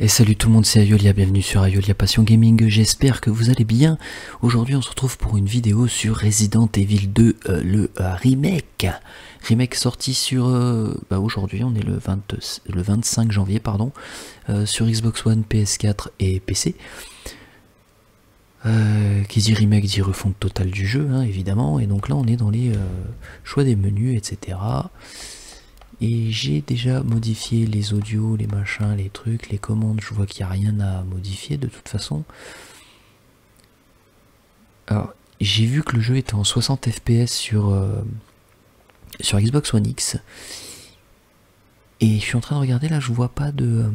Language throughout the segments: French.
Et salut tout le monde, c'est Ayolia, bienvenue sur Ayolia Passion Gaming, j'espère que vous allez bien. Aujourd'hui on se retrouve pour une vidéo sur Resident Evil 2, euh, le euh, remake. Remake sorti sur... euh, bah aujourd'hui on est le, 20 le 25 janvier, pardon, sur Xbox One, PS4 et PC. Qui dit remake dit refonte totale du jeu, hein, évidemment. Et donc là on est dans les choix des menus, etc. Et j'ai déjà modifié les audios, les machins, les trucs, les commandes. Je vois qu'il n'y a rien à modifier de toute façon. Alors, j'ai vu que le jeu était en 60 fps sur, euh, sur Xbox One X. Et je suis en train de regarder là, je vois pas de. euh,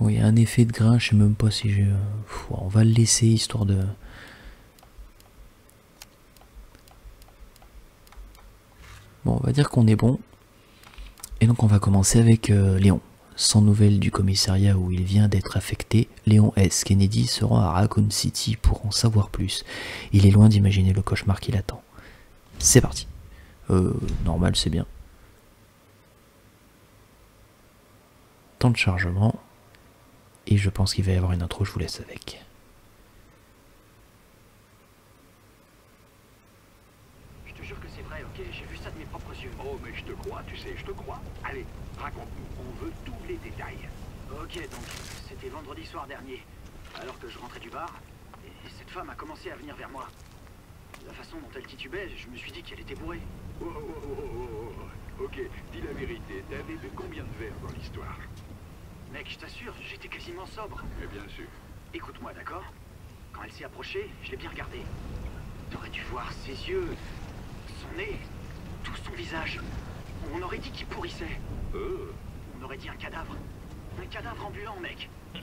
Bon, un effet de grain, je sais même pas si pff, On va le laisser histoire de. Bon, on va dire qu'on est bon. Et donc on va commencer avec euh, Léon. Sans nouvelles du commissariat où il vient d'être affecté, Léon S. Kennedy se rend à Raccoon City pour en savoir plus. Il est loin d'imaginer le cauchemar qui l'attend. C'est parti. Euh, normal, c'est bien. Temps de chargement. Et je pense qu'il va y avoir une intro, je vous laisse avec. Je te jure que c'est vrai, ok? J'ai vu ça de mes propres yeux. Oh, mais je te crois, tu sais, je te crois. Allez, raconte-nous, on veut tous les détails. Ok, donc c'était vendredi soir dernier, alors que je rentrais du bar, et cette femme a commencé à venir vers moi. La façon dont elle titubait, je me suis dit qu'elle était bourrée. Oh, oh, oh, oh, oh, oh. Ok, dis la vérité, t'avais bu combien de verres dans l'histoire? Mec, je t'assure, j'étais quasiment sobre. Mais bien sûr. Écoute-moi, d'accord? Quand elle s'est approchée, je l'ai bien regardée. T'aurais dû voir ses yeux, son nez, tout son visage. On aurait dit qu'il pourrissait. Euh, On aurait dit un cadavre. Un cadavre ambulant, mec.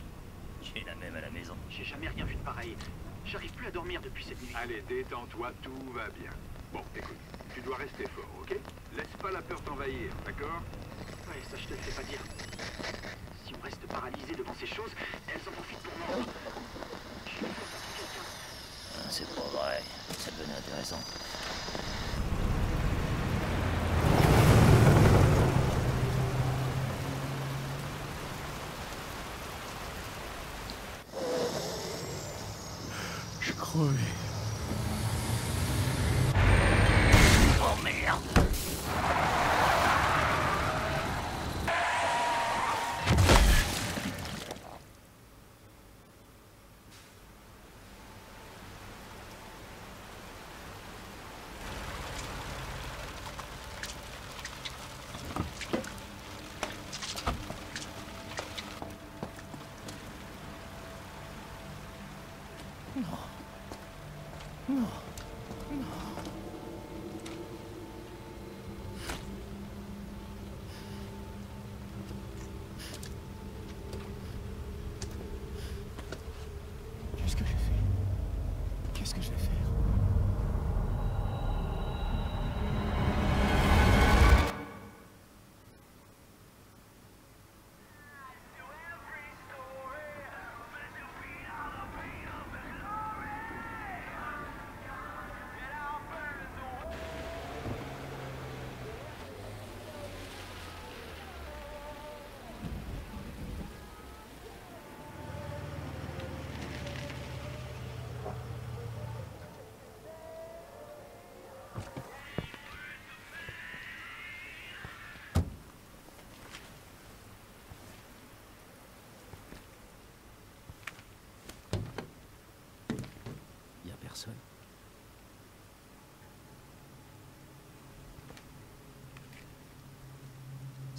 J'ai la même à la maison. J'ai jamais rien vu de pareil. J'arrive plus à dormir depuis cette nuit. allez, détends-toi, tout va bien. Bon, écoute, tu dois rester fort, ok? Laisse pas la peur t'envahir, d'accord? Ouais, ça je te le fais pas dire. Si on reste paralysé devant ces choses, elles en profitent pour suis quelqu'un. Ah, C'est pas vrai. Ça devenait intéressant. Je crevé. Qu'est-ce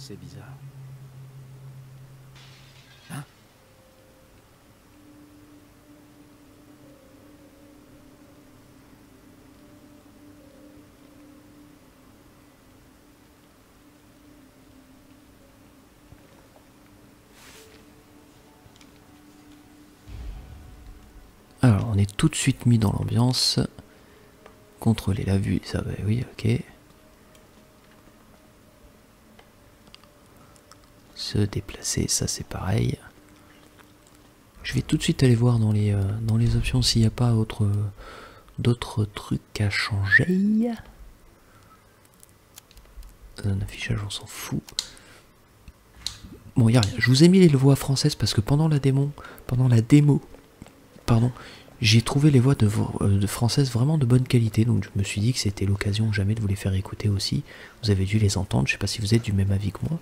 C'est bizarre. Hein? Alors, on est tout de suite mis dans l'ambiance. Contrôler la vue, ça va, oui, ok. Se déplacer, ça c'est pareil. Je vais tout de suite aller voir dans les, euh, dans les options s'il n'y a pas autre, d'autres trucs à changer. Un affichage, on s'en fout. Bon, y a rien. Je vous ai mis les voix françaises parce que pendant la démon, pendant la démo, pardon, j'ai trouvé les voix de, euh, de, françaises vraiment de bonne qualité. Donc je me suis dit que c'était l'occasion jamais de vous les faire écouter aussi. Vous avez dû les entendre. Je sais pas si vous êtes du même avis que moi.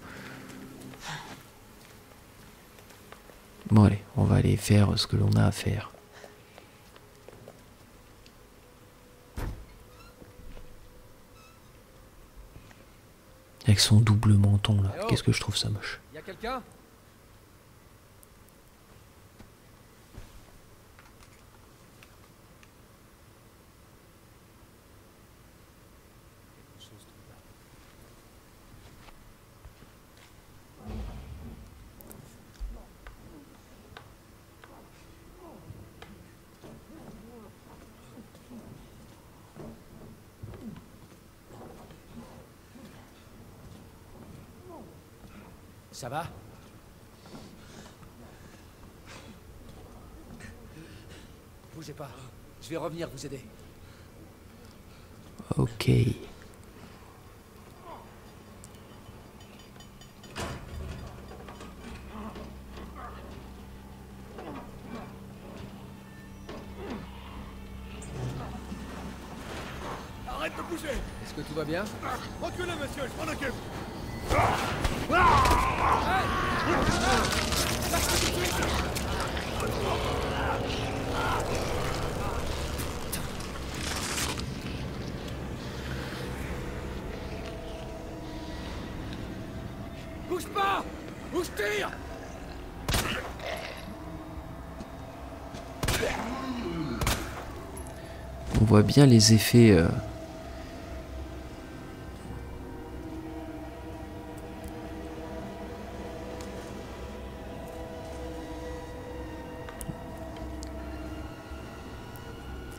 Bon allez, on va aller faire ce que l'on a à faire. Avec son double menton là, qu'est-ce que je trouve ça moche? Y a quelqu'un Ça va? Bougez pas. Je vais revenir vous aider. Ok. Arrête de bouger Est-ce que tout va bien? Bouge pas On voit bien les effets. euh,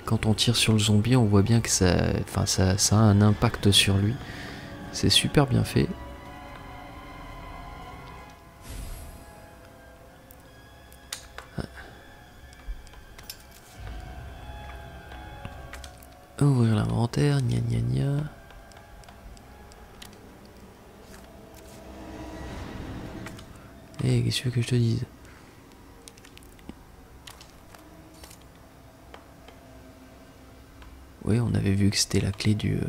Quand on tire sur le zombie, on voit bien que ça, enfin, ça, ça a un impact sur lui. C'est super bien fait. Tu veux que je te dise Oui, on avait vu que c'était la clé du... euh,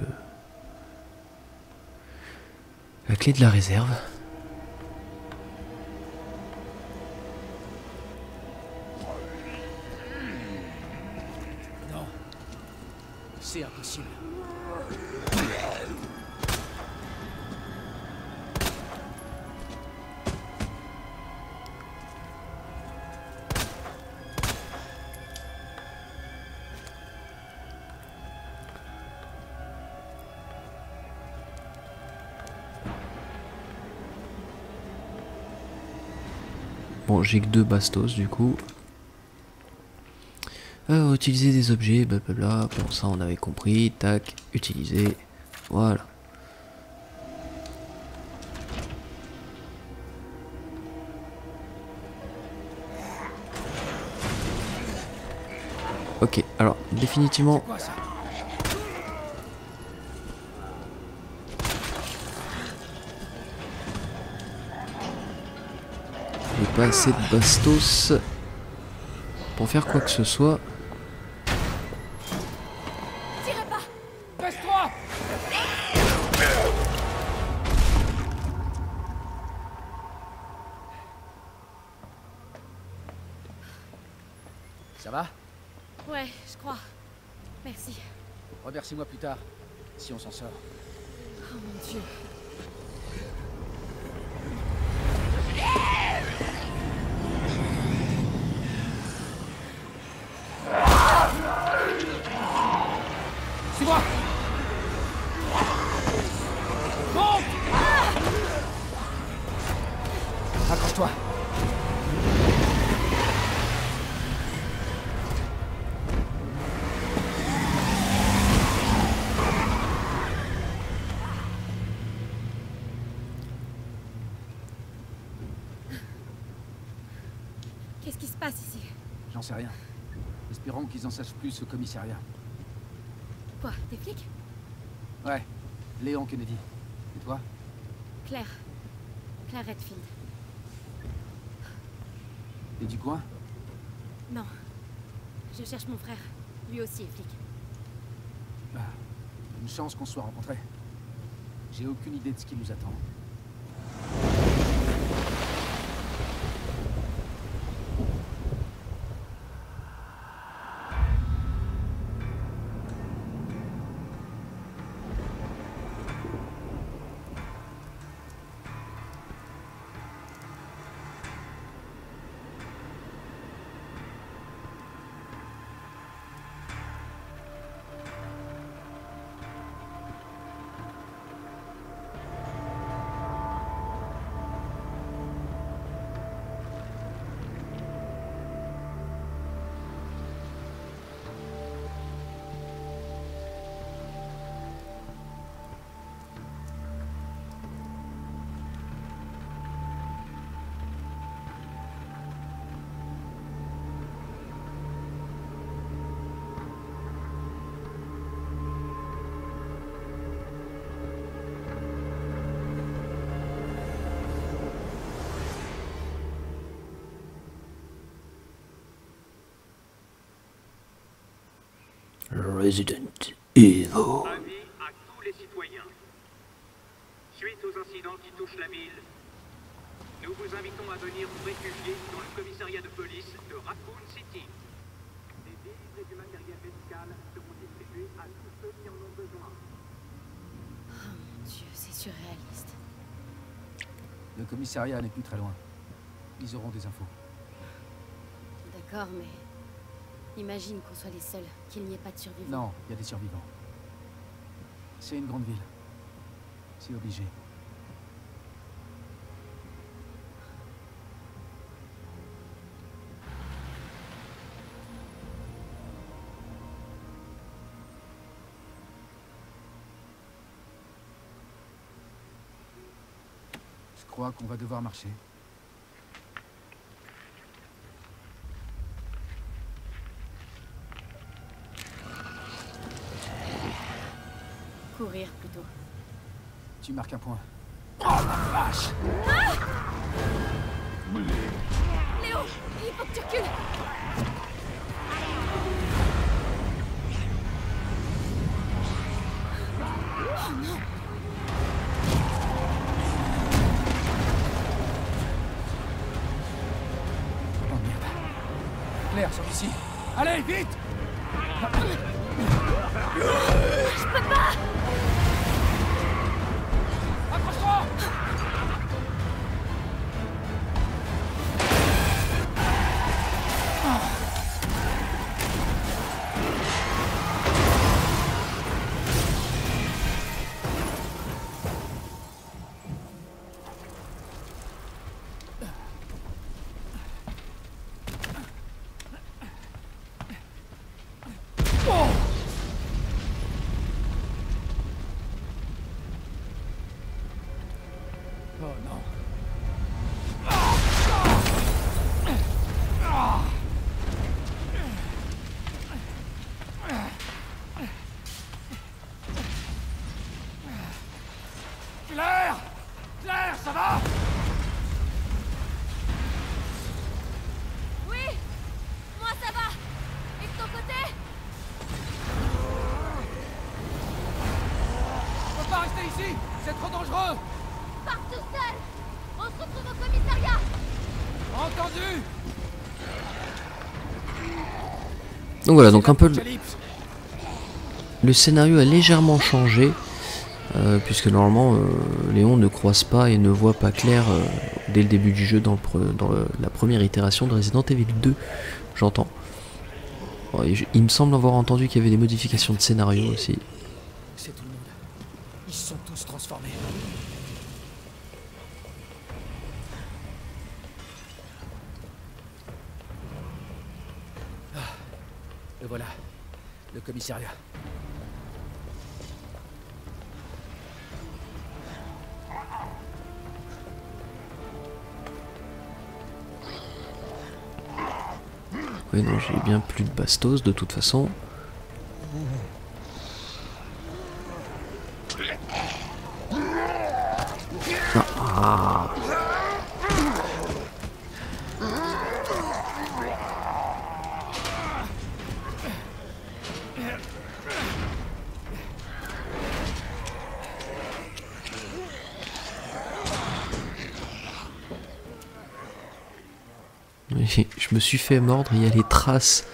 La clé de la réserve. J'ai que deux bastos du coup. Euh, utiliser des objets, blablabla. Bon, ça on avait compris. Tac, utiliser. Voilà. Ok, alors définitivement, pas assez de bastos pour faire quoi que ce soit. Baisse-toi Ça va? Ouais, je crois. Merci. Remercie-moi plus tard, si on s'en sort. Qu'ils en sachent plus au commissariat. Quoi Des flics? Ouais. Léon Kennedy. Et toi? Claire. Claire Redfield. T'es du coin? Non. Je cherche mon frère. Lui aussi est flic. Une chance qu'on soit rencontrés. J'ai aucune idée de ce qui nous attend. Resident Evil. Avis à tous les citoyens. Suite aux incidents qui touchent la ville, nous vous invitons à venir vous réfugier dans le commissariat de police de Raccoon City. Des vivres et du matériel médical seront distribués à tous ceux qui en ont besoin. Oh mon dieu, c'est surréaliste. Le commissariat n'est plus très loin. Ils auront des infos. D'accord, mais. Imagine qu'on soit les seuls, qu'il n'y ait pas de survivants. Non, il y a des survivants. C'est une grande ville. C'est obligé. Je crois qu'on va devoir marcher. Tu marques un point. Léo Il faut que tu recules Oh merde. Claire, sors d'ici. Allez, vite rester ici C'est trop dangereux Pars tout seul On se retrouve au commissariat Entendu Donc voilà, donc un peu le- scénario a légèrement changé. euh, puisque normalement euh, Léon ne croise pas et ne voit pas clair euh, dès le début du jeu dans, le pre- dans le- la première itération de Resident Evil 2, j'entends. Bon, il me semble avoir entendu qu'il y avait des modifications de scénario aussi. C'est tout le monde. Ils se sont Ah, le voilà. Le commissariat. Oui, non, j'ai bien plus de bastos de toute façon. Je me suis fait mordre, il y a les traces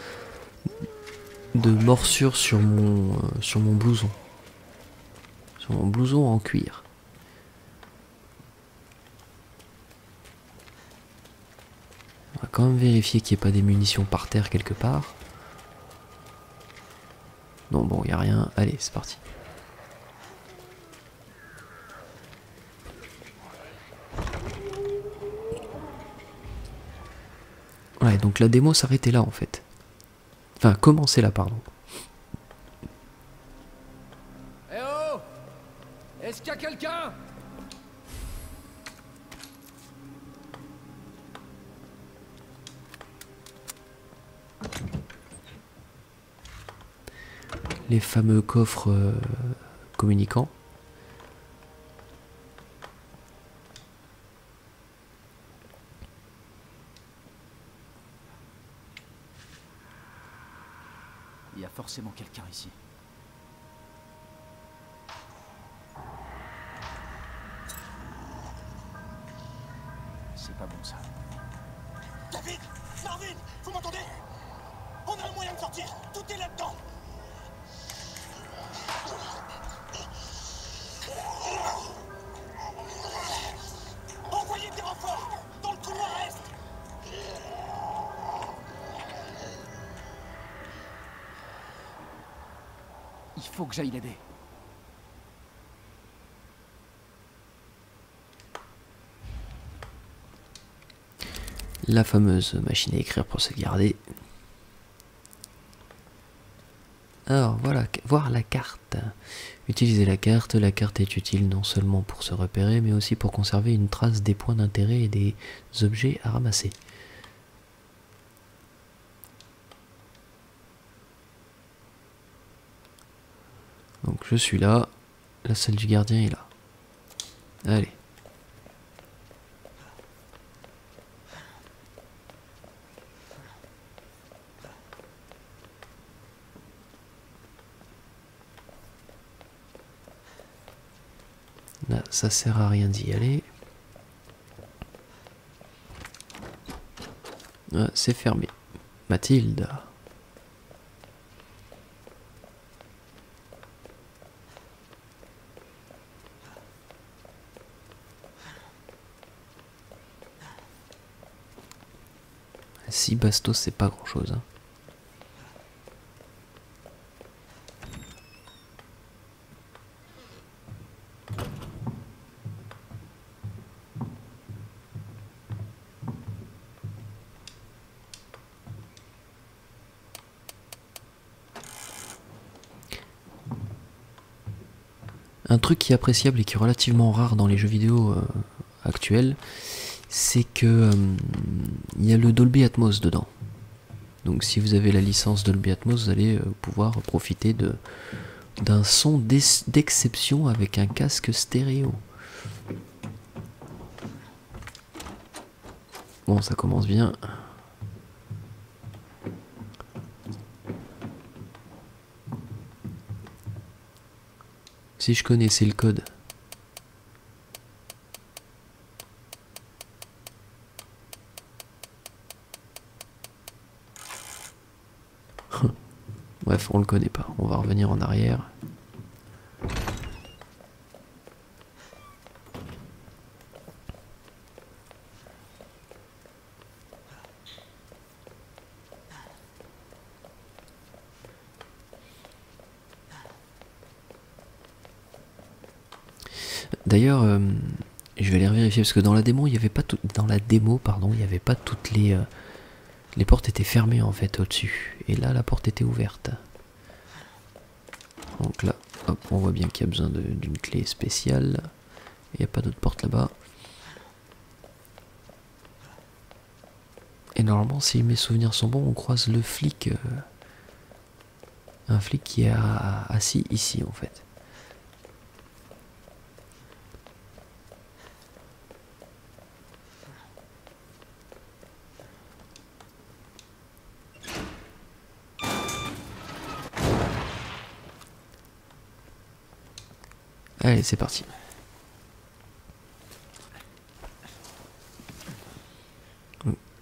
de morsures sur mon, euh, sur mon blouson. Sur mon blouson en cuir. On va quand même vérifier qu'il n'y ait pas des munitions par terre quelque part. Non, bon, il n'y a rien. Allez, c'est parti. Ouais, donc la démo s'arrêtait là en fait. Enfin, commencer là, pardon. Eh oh Est-ce qu'il y a quelqu'un? Les fameux coffres euh, communicants. Forcément quelqu'un ici. La fameuse machine à écrire pour se garder. Alors voilà, voir la carte. Utiliser la carte. La carte est utile non seulement pour se repérer, mais aussi pour conserver une trace des points d'intérêt et des objets à ramasser. Je suis là, la salle du gardien est là. Allez. Là, ça sert à rien d'y aller. Ah, c'est fermé. Mathilde. Si c'est pas grand chose. Un truc qui est appréciable et qui est relativement rare dans les jeux vidéo euh, actuels, c'est que euh, il y a le Dolby Atmos dedans. Donc si vous avez la licence Dolby Atmos, vous allez euh, pouvoir profiter d'un son d'ex- d'exception avec un casque stéréo. Bon, ça commence bien. Si je connaissais le code. Bref, on le connaît pas. On va revenir en arrière. D'ailleurs, euh, je vais aller vérifier parce que dans la démo, il y avait pas tout, dans la démo, pardon, il n'y avait pas toutes les euh, les portes étaient fermées en fait au-dessus, et là la porte était ouverte. Donc là, hop, on voit bien qu'il y a besoin d'une clé spéciale. Il n'y a pas d'autre porte là-bas. Et normalement, si mes souvenirs sont bons, on croise le flic. euh, un flic qui est assis ici en fait. Allez, c'est parti.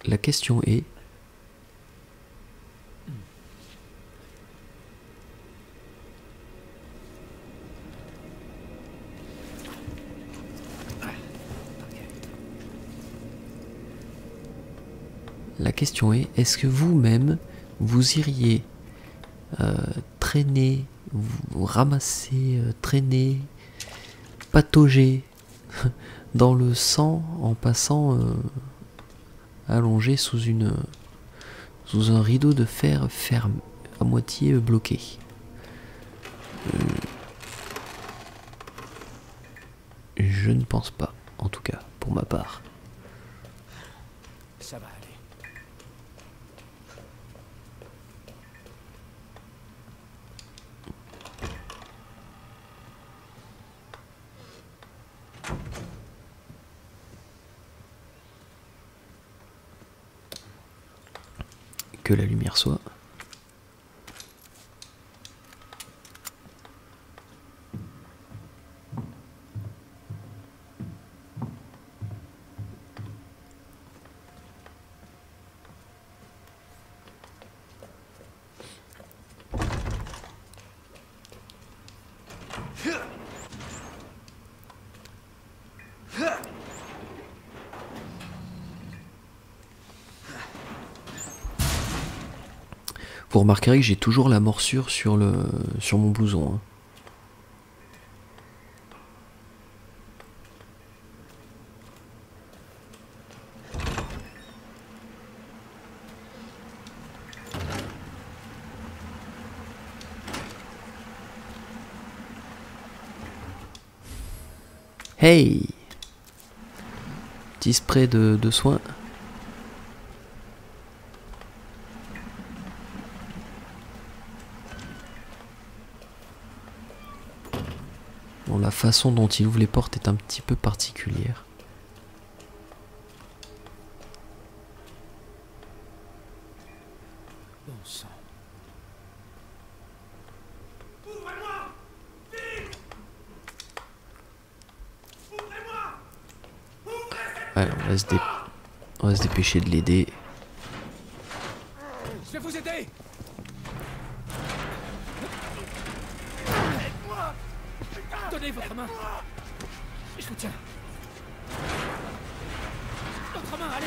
la question est La question est, est-ce que vous-même, vous iriez euh, traîner, vous ramasser, euh, traîner, patauger dans le sang en passant euh, allongé sous une sous un rideau de fer ferme, à moitié bloqué. Euh, je ne pense pas, en tout cas, pour ma part. Que la lumière soit. Vous remarquerez que j'ai toujours la morsure sur, le, sur mon blouson. hein. Hey Petit spray de, de soin. Bon, la façon dont il ouvre les portes est un petit peu particulière. Bon sang. Ouais, on va se, dé- on va se dépêcher de l'aider. Donnez votre main. Je vous tiens. Votre main, allez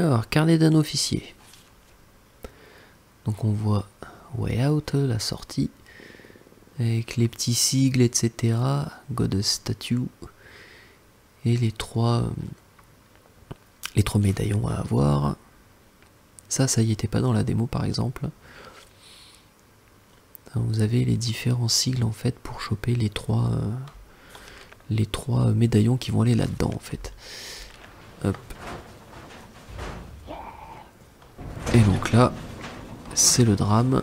Alors, carnet d'un officier. Donc on voit Way Out, la sortie, avec les petits sigles, etc. Goddess Statue. Et les trois, les trois médaillons à avoir. Ça, ça y était pas dans la démo par exemple. Vous avez les différents sigles en fait pour choper les trois, euh, les trois médaillons qui vont aller là-dedans en fait. Et donc là, c'est le drame.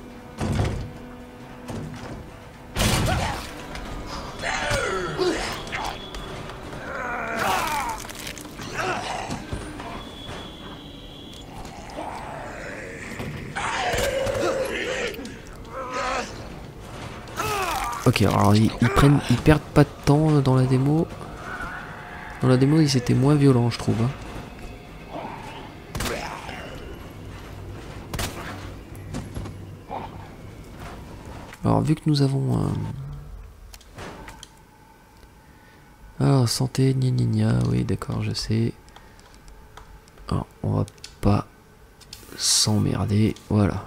Ok, alors ils, prennent, ils perdent pas de temps dans la démo. Dans la démo, ils étaient moins violents, je trouve. hein. Alors, vu que nous avons un. Alors, santé, gna gna gna, oui, d'accord, je sais. Alors, on va pas s'emmerder, voilà.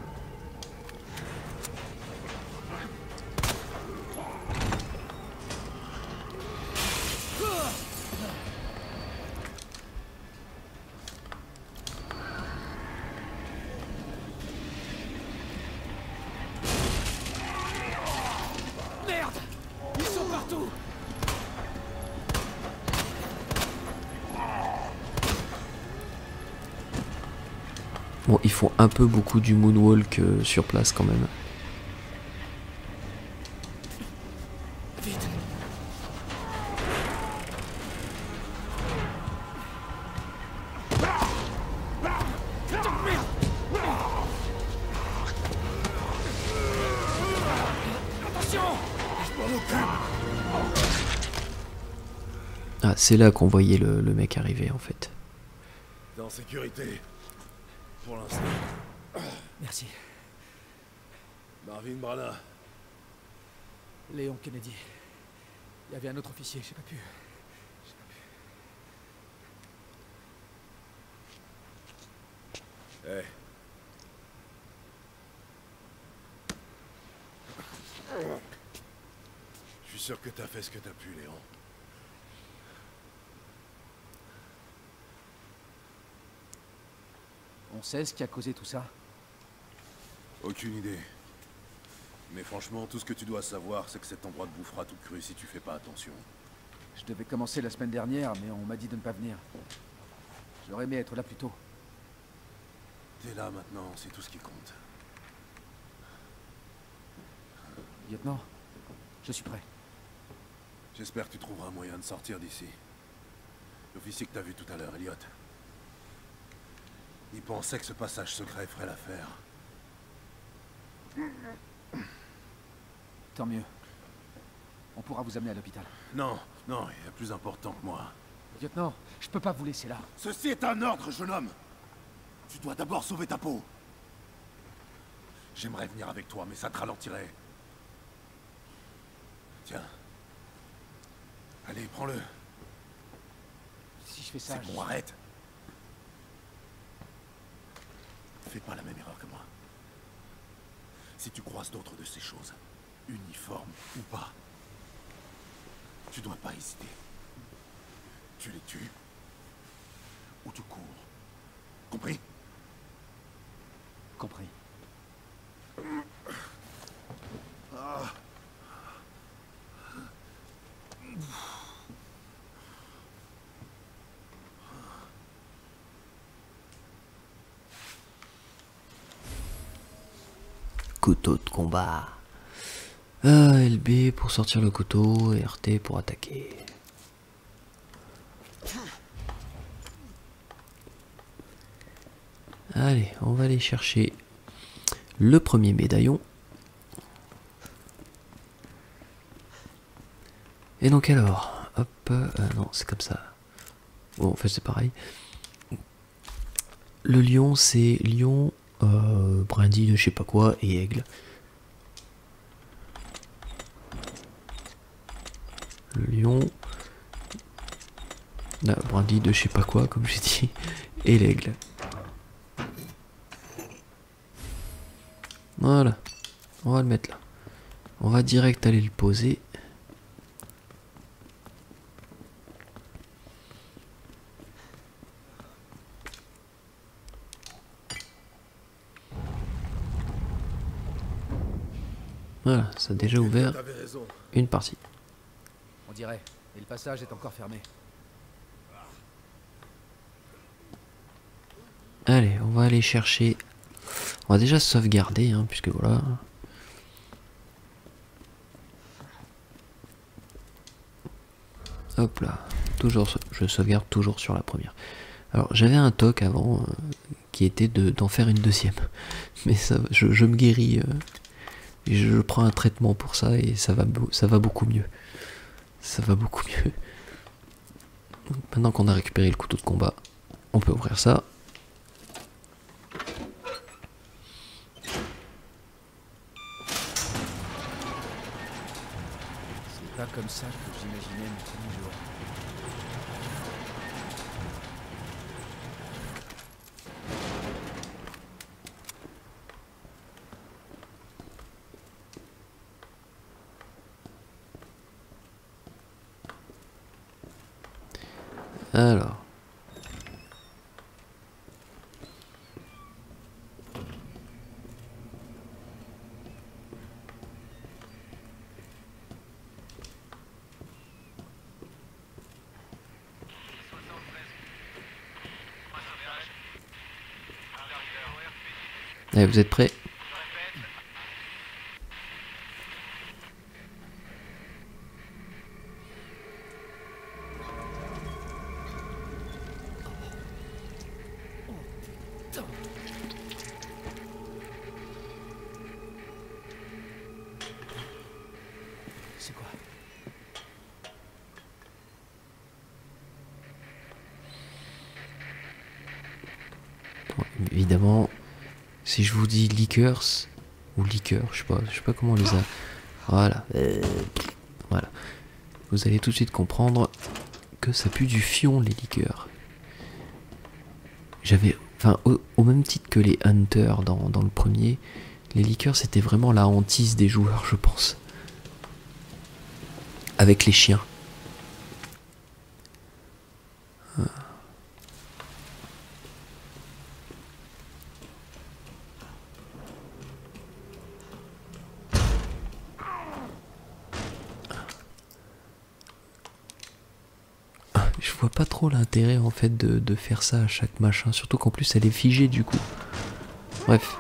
Un peu beaucoup du moonwalk euh, sur place quand même. Ah, c'est là qu'on voyait le, le mec arriver en fait. En sécurité. Pour l'instant. Merci. Marvin Brana. Léon Kennedy. Il y avait un autre officier, j'ai pas pu. Eh. Je suis sûr que t'as fait ce que t'as pu, Léon. On sait ce qui a causé tout ça Aucune idée. Mais franchement, tout ce que tu dois savoir, c'est que cet endroit te bouffera tout cru si tu fais pas attention. Je devais commencer la semaine dernière, mais on m'a dit de ne pas venir. J'aurais aimé être là plus tôt. T'es là maintenant, c'est tout ce qui compte. Lieutenant, je suis prêt. J'espère que tu trouveras un moyen de sortir d'ici. L'officier que t'as vu tout à l'heure, Elliot. Il pensait que ce passage secret ferait l'affaire. Tant mieux. On pourra vous amener à l'hôpital. Non, non, il y a plus important que moi. Lieutenant, je peux pas vous laisser là. Ceci est un ordre, jeune homme. Tu dois d'abord sauver ta peau. J'aimerais venir avec toi, mais ça te ralentirait. Tiens. Allez, prends-le. Si je fais ça, C'est je- bon, arrête. Fais pas la même erreur que moi. Si tu croises d'autres de ces choses, uniformes ou pas, tu dois pas hésiter. Tu les tues ou tu cours. Compris? Compris. Couteau de combat. Ah, LB pour sortir le couteau et RT pour attaquer. Allez, on va aller chercher le premier médaillon. Et donc alors, hop, euh, non, c'est comme ça. Bon, en fait, c'est pareil. Le lion, c'est lion, euh, de je sais pas quoi et aigle. Le lion, la brindille de je sais pas quoi, comme j'ai dit, et l'aigle. Voilà, on va le mettre là. On va direct aller le poser. Voilà, ça a déjà ouvert une partie. On dirait. Et le passage est encore fermé. Allez, on va aller chercher. On va déjà sauvegarder, hein, puisque voilà. Hop là, toujours, je sauvegarde toujours sur la première. Alors j'avais un toc avant euh, qui était de- d'en faire une deuxième, mais ça, va- je, je me guéris. euh, je prends un traitement pour ça et ça va, beaucoup mieux. Ça va beaucoup mieux. Maintenant qu'on a récupéré le couteau de combat, on peut ouvrir ça. C'est pas comme ça que j'imaginais. Alors. Allez, vous êtes prêts C'est quoi Bon, Évidemment, si liqueurs ou liqueur, je sais pas, je sais pas comment on les a. Voilà. Voilà. Vous allez tout de suite comprendre que ça pue du fion les liqueurs. J'avais, enfin, au, au même titre que les hunters dans, dans le premier, les liqueurs c'était vraiment la hantise des joueurs, je pense. Avec les chiens. Je vois pas trop l'intérêt en de, de faire ça à chaque machin, surtout qu'en plus elle est figée du coup. Bref.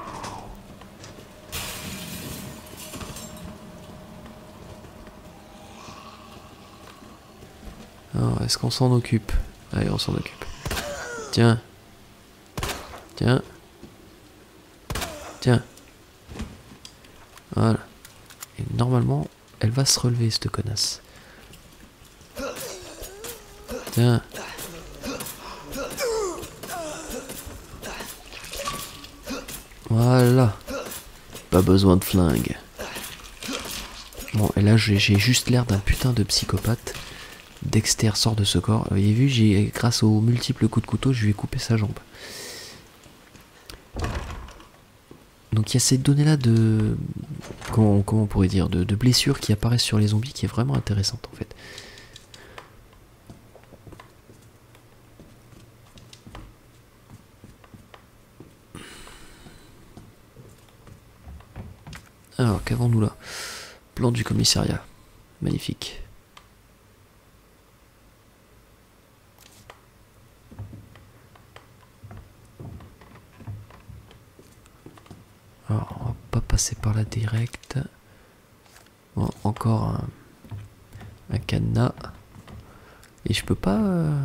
Alors, est-ce qu'on s'en occupe? Allez, on s'en occupe. Tiens. Tiens. Tiens. Voilà. Et normalement, elle va se relever, cette connasse. Tiens. Voilà. Pas besoin de flingue. Bon, et là, j'ai juste l'air d'un putain de psychopathe. Dexter sort de ce corps. Vous avez vu, grâce aux multiples coups de couteau, je lui ai coupé sa jambe. Donc il y a cette donnée-là de... Comment, on pourrait dire de blessures qui apparaissent sur les zombies qui est vraiment intéressante en fait. Qu'avons-nous là Plan du commissariat. Magnifique. On va pas passer par là direct. Bon, encore un, un cadenas. Et je peux pas... euh,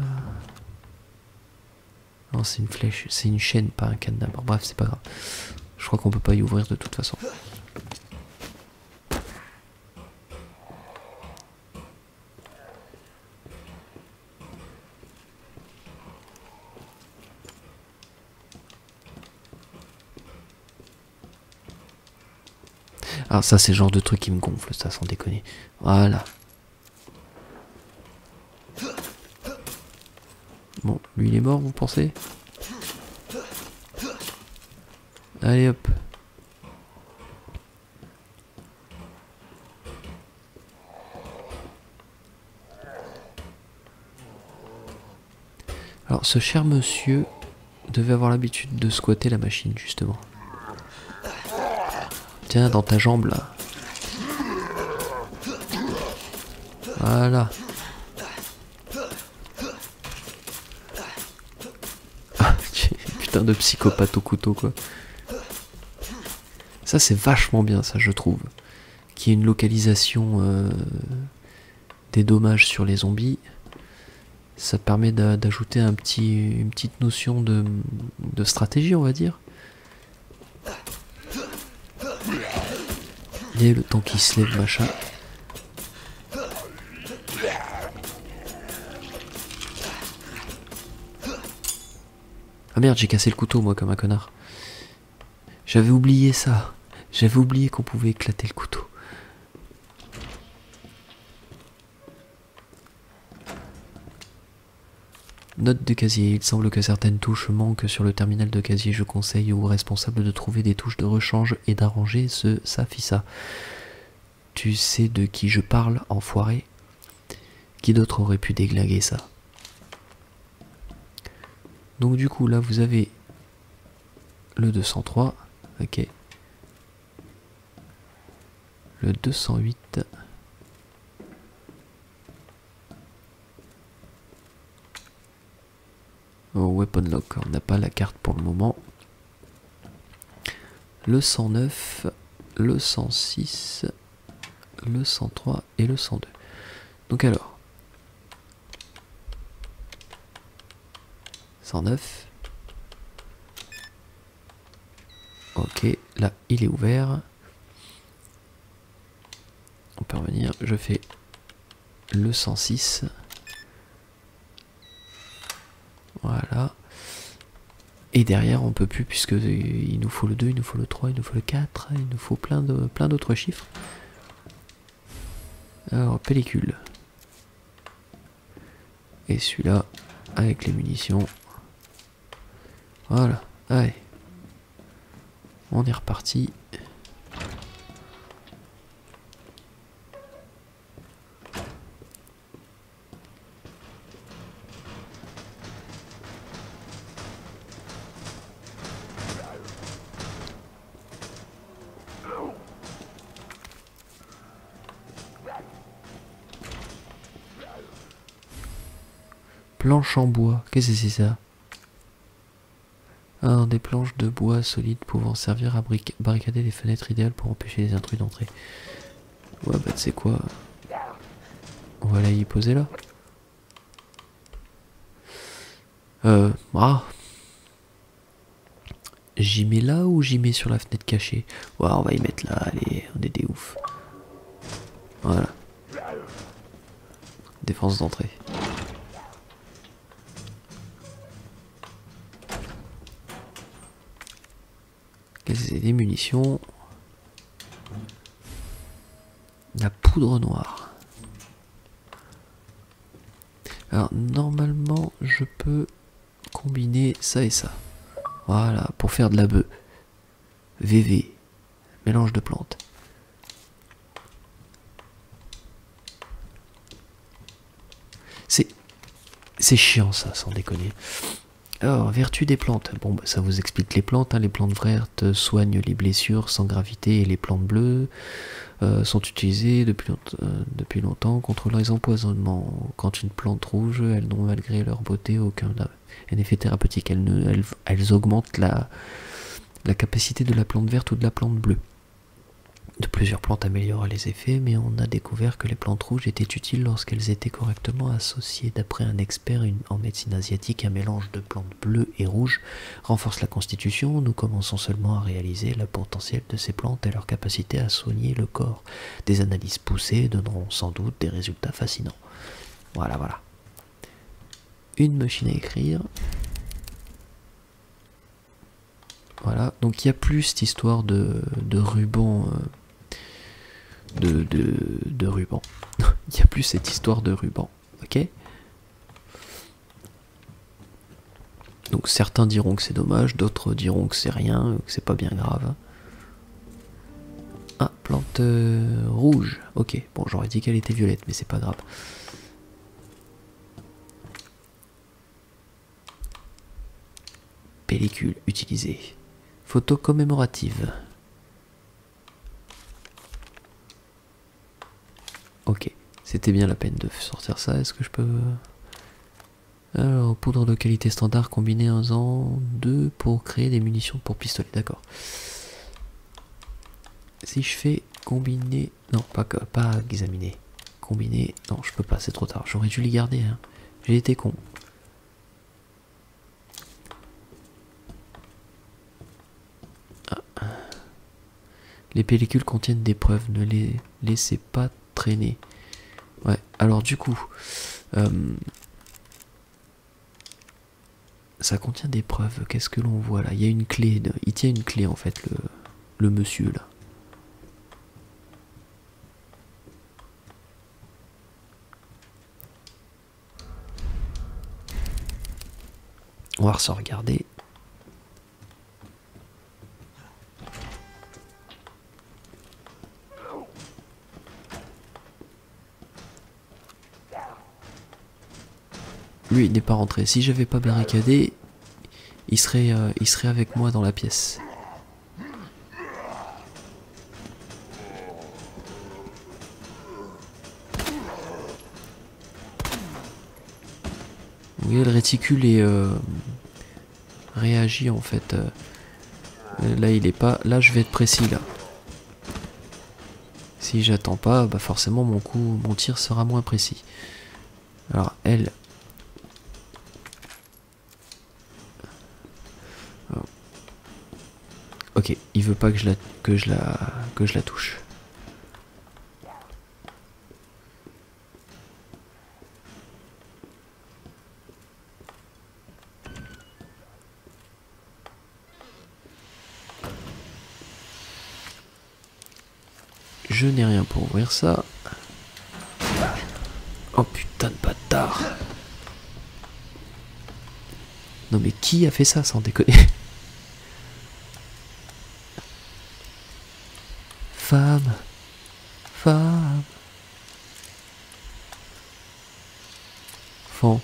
Non, c'est une flèche, c'est une chaîne, pas un cadenas. Bref, c'est pas grave. Je crois qu'on peut pas y ouvrir de toute façon. Alors ça c'est le genre de truc qui me gonfle, ça sans déconner. Voilà. Bon, lui il est mort, vous pensez? Allez hop. Alors ce cher monsieur devait avoir l'habitude de squatter la machine justement. Dans ta jambe là. Voilà. Ah, putain de psychopathe au couteau quoi. Ça c'est vachement bien ça je trouve. Qu'il y ait une localisation euh, des dommages sur les zombies. Ça permet d'a- d'ajouter un petit, une petite notion de, de stratégie on va dire. Le temps qu'il se lève, machin. Ah merde, j'ai cassé le couteau, moi, comme un connard. J'avais oublié ça. J'avais oublié qu'on pouvait éclater le couteau. Note de casier. Il semble que certaines touches manquent sur le terminal de casier. Je conseille aux responsables de trouver des touches de rechange et d'arranger ce ça. Tu sais de qui je parle, enfoiré? Qui d'autre aurait pu déglaguer ça? Donc du coup là vous avez le 203, ok. Le 208. Au weapon lock, on n'a pas la carte pour le moment. le 109, le 106, le 103 et le 102. Donc alors, 109. Ok, là il est ouvert. On peut revenir, je fais le 106. Voilà. Et derrière, on peut plus, puisque il nous faut le 2, il nous faut le 3, il nous faut le 4, il nous faut plein de plein d'autres chiffres. Alors, pellicule. Et celui-là, avec les munitions. Voilà, allez. On est reparti. Planche en bois, qu'est-ce que c'est ça? Ah, des planches de bois solides pouvant servir à barricader les fenêtres idéales pour empêcher les intrus d'entrer. Ouais bah tu sais quoi? On va aller y poser là. Euh... Ah J'y mets là ou j'y mets sur la fenêtre cachée? Ouais on va y mettre là, allez, on est des ouf. Voilà. Défense d'entrée. Des munitions. La poudre noire. Alors normalement je peux combiner ça et ça. Voilà, pour faire de la bœuf. VV, mélange de plantes. C'est c'est chiant ça, sans déconner. Alors, vertu des plantes. Bon, bah, ça vous explique les plantes. Hein. Les plantes vertes soignent les blessures sans gravité et les plantes bleues euh, sont utilisées depuis, euh, longtemps contre les empoisonnements. Quand une plante rouge, elles n'ont malgré leur beauté aucun effet thérapeutique. Elles, augmentent la capacité de la plante verte ou de la plante bleue de plusieurs plantes améliorent les effets, mais on a découvert que les plantes rouges étaient utiles lorsqu'elles étaient correctement associées. D'après un expert en médecine asiatique, un mélange de plantes bleues et rouges renforce la constitution. Nous commençons seulement à réaliser le potentiel de ces plantes et leur capacité à soigner le corps. Des analyses poussées donneront sans doute des résultats fascinants. Voilà, voilà. Une machine à écrire. Voilà, donc il n'y a plus cette histoire de, ruban. Euh, de, ruban. Il n'y a plus cette histoire de ruban. Ok? Donc certains diront que c'est dommage, d'autres diront que c'est rien, que c'est pas bien grave. Ah, plante euh, rouge. Ok, bon j'aurais dit qu'elle était violette, mais c'est pas grave. Pellicule utilisée. Photo commémorative. Ok, c'était bien la peine de sortir ça. Est-ce que je peux... Alors, poudre de qualité standard combinée an, deux pour créer des munitions pour pistolet, d'accord. Si je fais combiner... Non, pas, pas examiner. Combiner... Non, je peux pas, c'est trop tard. J'aurais dû les garder. Hein. J'ai été con. Les pellicules contiennent des preuves, ne les laissez pas traîner. Ouais, alors du coup, euh, ça contient des preuves. Qu'est-ce que l'on voit là? Il y a une clé, il tient une clé en fait, le, monsieur là. On va se regarder. Lui, il n'est pas rentré. Si j'avais pas barricadé, il serait, euh, il serait avec moi dans la pièce. Vous voyez, le réticule est, euh, réagit en fait. Euh, Là, il est pas. Là, je vais être précis là. Si j'attends pas, bah forcément mon coup, mon tir sera moins précis. Alors elle. Oh. Ok, il veut pas que je la que je la que je la touche. Je n'ai rien pour ouvrir ça. Oh putain de bâtard. Non mais qui a fait ça sans déconner Femme. Femme. Fan.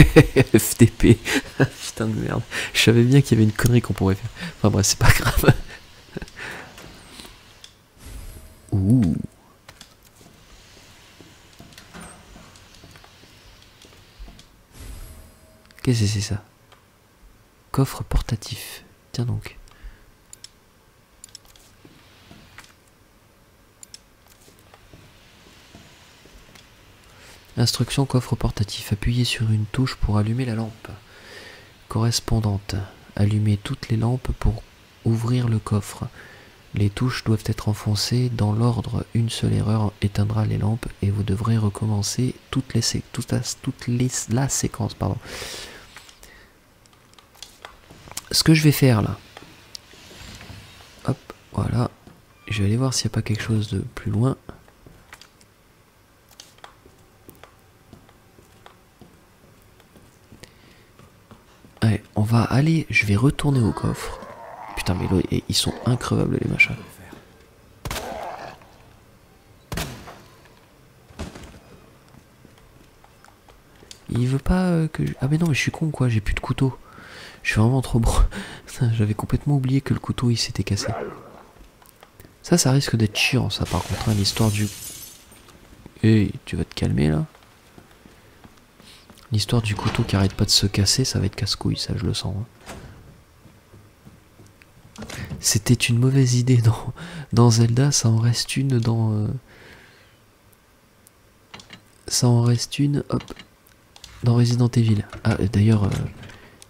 FTP. Putain de merde. Je savais bien qu'il y avait une connerie qu'on pourrait faire. Enfin bref, c'est pas grave. Ouh. Qu'est-ce que c'est ça? Coffre portatif. Tiens donc. Instruction coffre portatif. Appuyez sur une touche pour allumer la lampe correspondante. Allumez toutes les lampes pour ouvrir le coffre. Les touches doivent être enfoncées dans l'ordre. Une seule erreur éteindra les lampes et vous devrez recommencer toute la, séquence. Ce que je vais faire là. Hop, voilà. Je vais aller voir s'il n'y a pas quelque chose de plus loin. On va aller, je vais retourner au coffre. Putain, mais ils sont increvables les machins. Il veut pas euh, que. je- Ah, mais non, mais je suis con quoi, j'ai plus de couteau. Je suis vraiment trop bon. J'avais complètement oublié que le couteau il s'était cassé. Ça, ça risque d'être chiant, ça par contre, hein, l'histoire du. Hey, tu vas te calmer là L'histoire du couteau qui arrête pas de se casser, ça va être casse-couille, ça je le sens. hein. C'était une mauvaise idée dans, Zelda, ça en reste une dans... euh, Ça en reste une, hop, dans Resident Evil. Ah, euh, d'ailleurs, euh,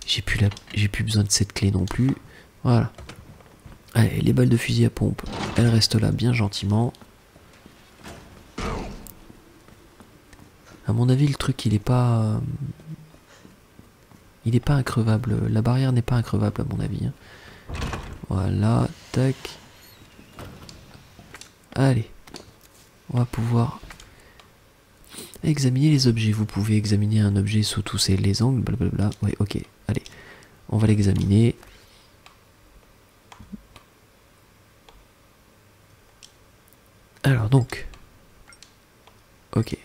j'ai plus, plus besoin de cette clé non plus. Voilà. Allez, les balles de fusil à pompe, elles restent là bien gentiment. À mon avis, le truc, il est pas... euh, Il est pas increvable. La barrière n'est pas increvable, à mon avis. hein. Voilà, tac. Allez. On va pouvoir examiner les objets. Vous pouvez examiner un objet sous tous les angles, blablabla. Ouais, ok. Allez. On va l'examiner. Alors donc. Ok.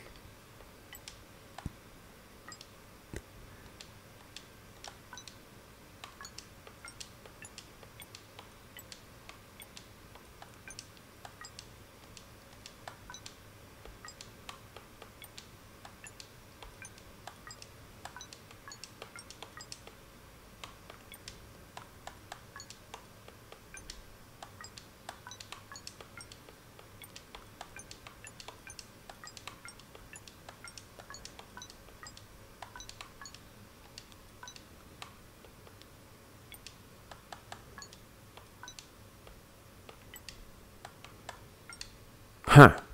Huh.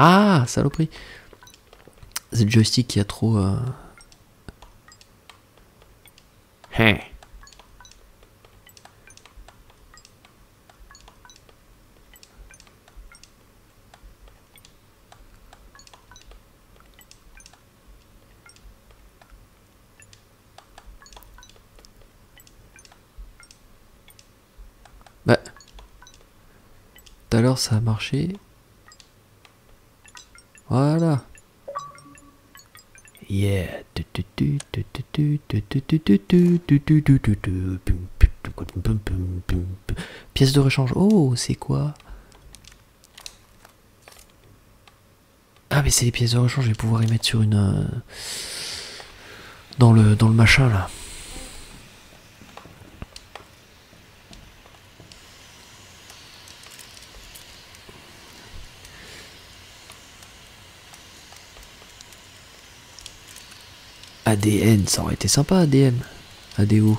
Ah, saloperie. C'est le joystick qui a trop... Euh... Hein. Bah. Tout à l'heure ça a marché. Voilà. Yeah. Pièce de rechange. Oh, c'est quoi Ah mais c'est les pièces de rechange, je vais pouvoir y mettre sur une... Euh, dans le, dans le machin là. ADN, ça aurait été sympa, ADM. ADO.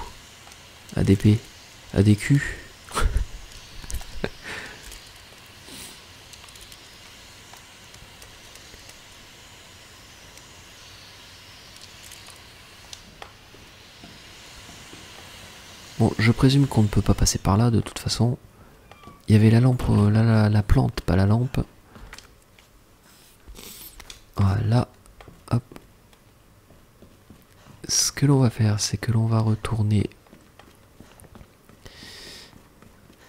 ADP. ADQ. bon, je présume qu'on ne peut pas passer par là de toute façon. Il y avait la lampe, euh, la, la plante, pas la lampe. Voilà ce que l'on va faire, c'est que l'on va retourner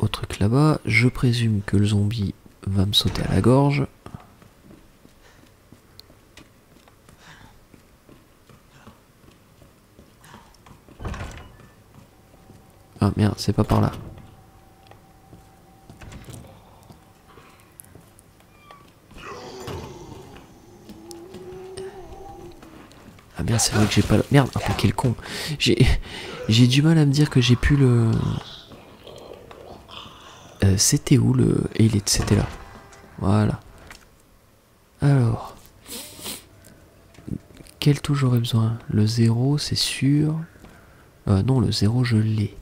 au truc là-bas. Je présume que le zombie va me sauter à la gorge. Ah merde, c'est pas par là. C'est vrai que j'ai pas... Merde, un quel con. J'ai du mal à me dire que j'ai pu le... Euh, c'était où le... Et C'était là. Voilà. Alors... Quel touche j'aurais besoin? Le 0, c'est sûr. Euh, non, le 0, je l'ai.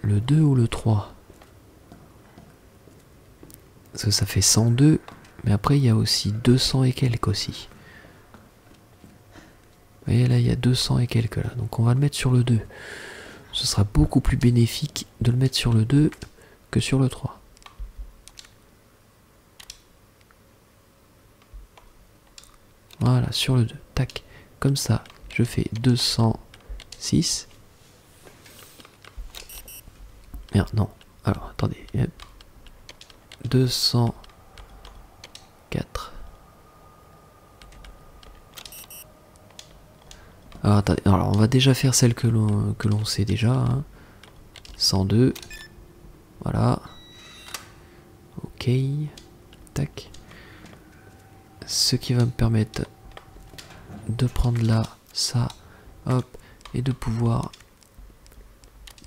Le 2 ou le 3 Parce que ça fait 102 mais après, il y a aussi 200 et quelques aussi. Vous voyez, là, il y a 200 et quelques là. Donc on va le mettre sur le 2. Ce sera beaucoup plus bénéfique de le mettre sur le 2 que sur le 3. Voilà, sur le 2. Tac. Comme ça, je fais 206. Merde, non. Alors, attendez. 200. 4. Alors, on va déjà faire celle que l'on que l'on sait déjà. 102. Hein. Voilà. Ok. Tac. Ce qui va me permettre de prendre là, ça, hop, et de pouvoir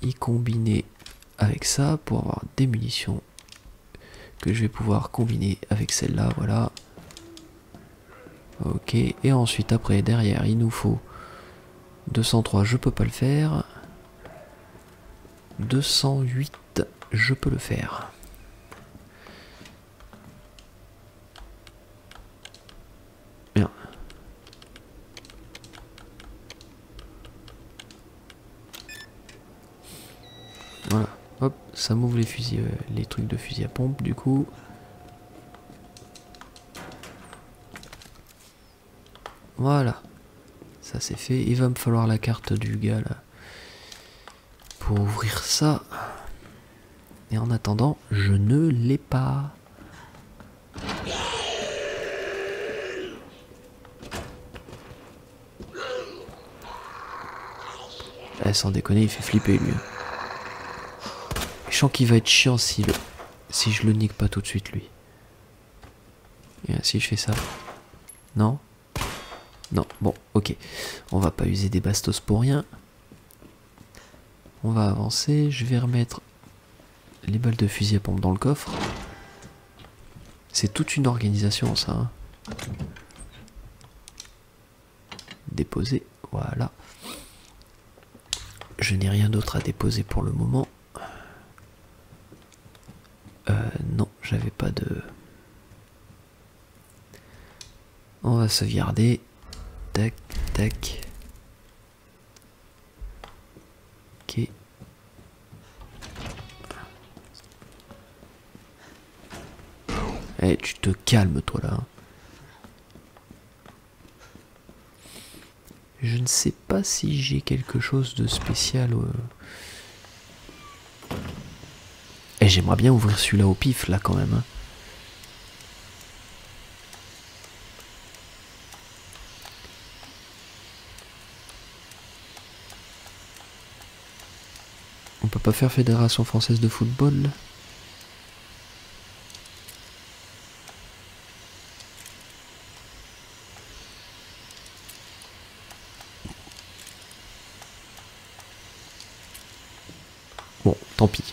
y combiner avec ça pour avoir des munitions je vais pouvoir combiner avec celle-là, voilà. Ok, et ensuite après, derrière, il nous faut 203, je peux pas le faire. 208, je peux le faire. Bien. Voilà. Hop, ça m'ouvre les fusils, euh, les trucs de fusil à pompe du coup. Voilà. Ça c'est fait. Il va me falloir la carte du gars. Pour ouvrir ça. Et en attendant, je ne l'ai pas. Eh, sans déconner, il fait flipper lui. Je sens qu'il va être chiant si, le, si je le nique pas tout de suite lui. Si je fais ça. Non? Non, bon, ok. On va pas user des bastos pour rien. On va avancer. Je vais remettre les balles de fusil à pompe dans le coffre. C'est toute une organisation ça. Hein. Déposer, voilà. Je n'ai rien d'autre à déposer pour le moment. J'avais pas de. On va sauvegarder. Tac, tac. Ok. Eh, tu te calmes, toi là. Je ne sais pas si j'ai quelque chose de spécial. euh. Et j'aimerais bien ouvrir celui-là au pif, là, quand même. hein. On peut pas faire Fédération Française de Football, Bon, tant pis.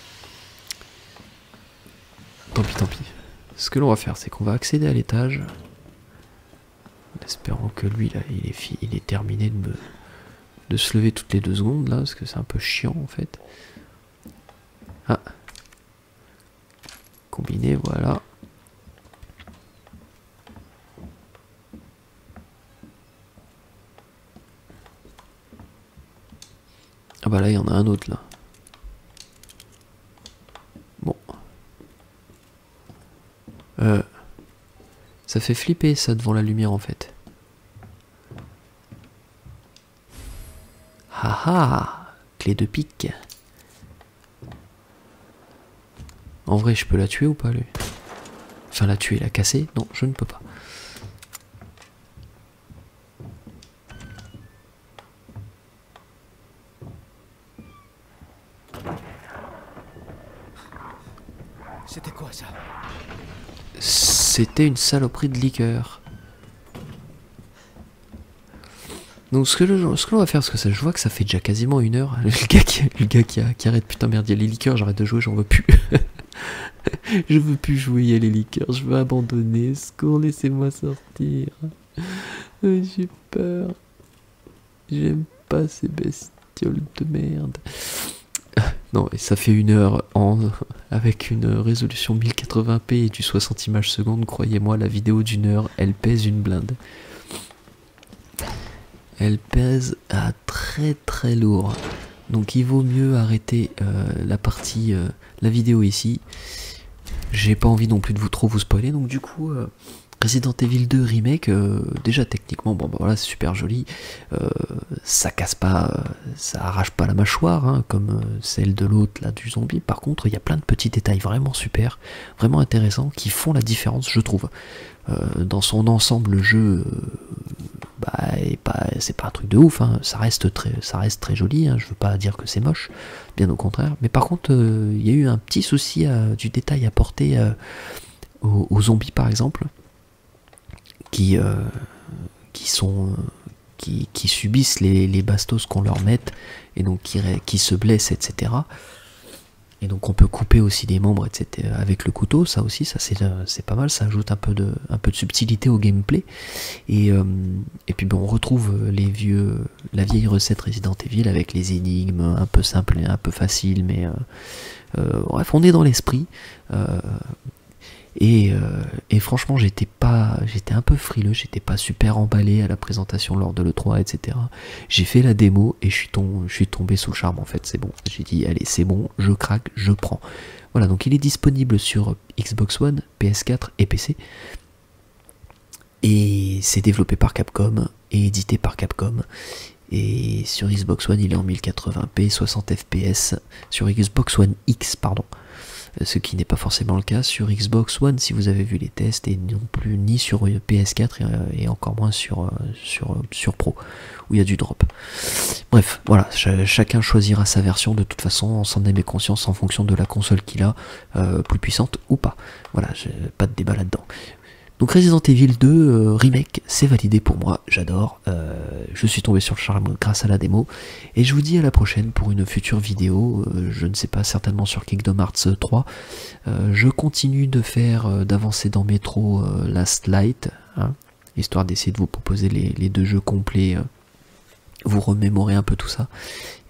Tant pis, tant pis. Ce que l'on va faire, c'est qu'on va accéder à l'étage. En espérant que lui, là, il est, il est terminé de, me, de se lever toutes les deux secondes, là, parce que c'est un peu chiant, en fait. Ah. Combiné, voilà. Ah bah là, il y en a un autre, là. Bon. Euh, ça fait flipper ça devant la lumière en fait. Haha, clé de pique. En vrai, je peux la tuer ou pas lui? Enfin, la tuer, la casser? Non, je ne peux pas. C'était quoi ça C'était une saloperie de liqueur. Donc ce que, l'on va faire, parce que je vois que ça fait déjà quasiment une heure. Le gars qui, le gars qui, arrête, putain merde, il y a les liqueurs, j'arrête de jouer, j'en veux plus. je veux plus jouer, y a les liqueurs, je veux abandonner. Secours, laissez-moi sortir. Euh, J'ai peur. J'aime pas ces bestioles de merde. Non, et ça fait une heure en, avec une résolution 1080p et du 60 images secondes. Croyez-moi, la vidéo d'une heure, elle pèse une blinde. Elle pèse à très très lourd. Donc il vaut mieux arrêter euh, la partie, euh, la vidéo ici. J'ai pas envie non plus de vous trop vous spoiler, donc du coup, euh, Resident Evil 2 Remake, euh, déjà techniquement, bon bah voilà, c'est super joli. Euh, ça casse pas, euh, ça arrache pas la mâchoire, hein, comme celle de l'autre là du zombie. Par contre, il y a plein de petits détails vraiment super, vraiment intéressants, qui font la différence, je trouve. Dans son ensemble, le jeu, bah, c'est pas un truc de ouf. hein. Ça reste très, joli. hein. Je veux pas dire que c'est moche, bien au contraire. Mais par contre, il y a eu un petit souci du détail apporté euh, aux, aux zombies, par exemple, qui, euh, qui sont, qui, qui subissent les, les bastos qu'on leur mette et donc qui, qui se blessent, etc. Et donc on peut couper aussi des membres, etc. avec le couteau, ça aussi, ça c'est euh, c'est pas mal, ça ajoute un peu de, un peu de subtilité au gameplay. Et, euh, et puis bon, on retrouve les vieux, la vieille recette Resident Evil avec les énigmes un peu simples et un peu faciles, mais bref, on est dans l'esprit. Et, euh, et franchement, j'étais pas, j'étais un peu frileux, j'étais pas super emballé à la présentation lors de l'E3, etc. J'ai fait la démo et je suis, tom- je tombé sous le charme en fait, c'est bon. J'ai dit, allez, c'est bon, je craque, je prends. Voilà, donc il est disponible sur Xbox One, PS4 et PC. Et c'est développé par Capcom et édité par Capcom. Et sur Xbox One, il est en 1080p, 60 fps. Sur Xbox One X, pardon. Ce qui n'est pas forcément le cas sur Xbox One si vous avez vu les tests et non plus ni sur euh, PS4 et, euh, et encore moins sur, euh, sur, Pro où il y a du drop. Bref, voilà, cha- chacun choisira sa version de toute façon en s'en aime et conscience en fonction de la console qu'il a, plus puissante ou pas. Voilà, pas de débat là-dedans. Donc Resident Evil 2 euh, Remake, c'est validé pour moi, j'adore. Euh, je suis tombé sur le charme grâce à la démo. Et je vous dis à la prochaine pour une future vidéo, euh, je ne sais pas, certainement sur Kingdom Hearts 3. Euh, je continue de faire, d'avancer dans Metro Last Light, hein, histoire d'essayer de vous proposer les, deux jeux complets vous remémorer un peu tout ça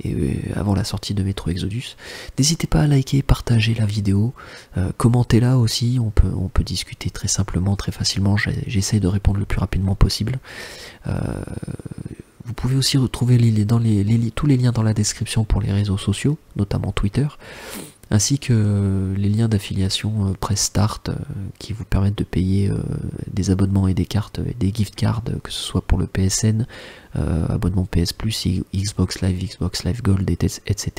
et euh, avant la sortie de Metro Exodus. N'hésitez pas à liker, partager la vidéo, euh, commentez là aussi, on peut, on peut discuter très simplement, très facilement, j'essaie de répondre le plus rapidement possible. Euh, vous pouvez aussi retrouver les, dans les, tous les liens dans la description pour les réseaux sociaux, notamment Twitter ainsi que les liens d'affiliation euh, Press Start euh, qui vous permettent de payer euh, des abonnements et des cartes et des gift cards, que ce soit pour le PSN, abonnement PS Plus, Xbox Live, Xbox Live Gold, etc.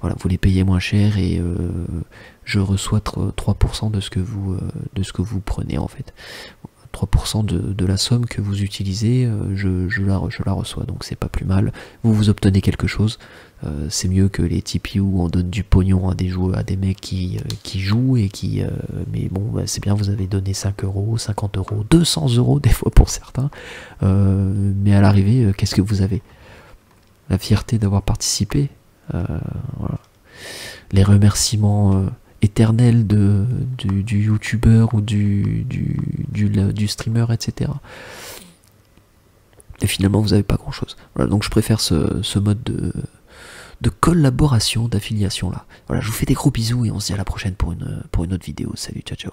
Voilà, vous les payez moins cher et je reçois 3% de ce que vous de ce que vous prenez en fait. 3% de, la somme que vous utilisez, je, la, je la reçois, donc c'est pas plus mal. Vous vous obtenez quelque chose, euh, c'est mieux que les Tipeee où on donne du pognon à des joueurs, à des mecs qui, euh, jouent et qui. Euh, mais bon, bah, c'est bien, vous avez donné 5 euros, 50 euros, 200 euros des fois pour certains. mais à l'arrivée, qu'est-ce que vous avez? La fierté d'avoir participé. Les remerciements éternels de, du, youtubeur ou du, du, du, streamer, etc. Et finalement, vous n'avez pas grand chose. Voilà, donc je préfère ce mode de de collaboration, d'affiliation là. Voilà, je vous fais des gros bisous et on se dit à la prochaine pour une, pour une autre vidéo. Salut, ciao ciao.